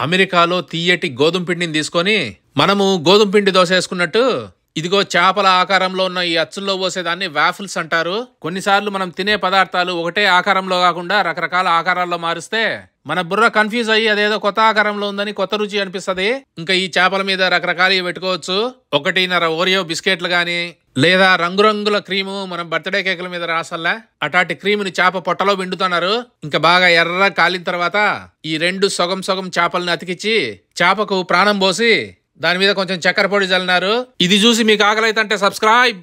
అమెరికాలో తీయటి గోధుమ పిండిని తీసుకొని మనము గోధుమ పిండి దోశ వేసుకున్నట్టు ఇదిగో చేపల ఆకారంలో ఉన్న ఈ అచ్చుల్లో పోసేదాన్ని వాఫిల్స్ అంటారు. కొన్నిసార్లు మనం తినే పదార్థాలు ఒకటే ఆకారంలో కాకుండా రకరకాల ఆకారాల్లో మారుస్తే మన బుర్ర కన్ఫ్యూజ్ అయ్యి అదేదో కొత్త ఆకారంలో ఉందని కొత్త రుచి అనిపిస్తుంది. ఇంకా ఈ చేపల మీద రకరకాలు పెట్టుకోవచ్చు. ఒకటిన్నర ఓరియో బిస్కెట్లు కానీ లేదా రంగురంగుల క్రీము మనం బర్త్డే కేకుల మీద రాసల్లా? అటాటి క్రీముని చేప పొట్టలో పిండుతున్నారు. ఇంకా బాగా ఎర్ర కాలిన తర్వాత ఈ రెండు సగం సగం చేపల్ని అతికిచ్చి చేపకు ప్రాణం పోసి దాని మీద కొంచెం చక్కెర పొడి చల్లినారు ఇది చూసి మీకు ఆకలి అయితే సబ్స్క్రైబ్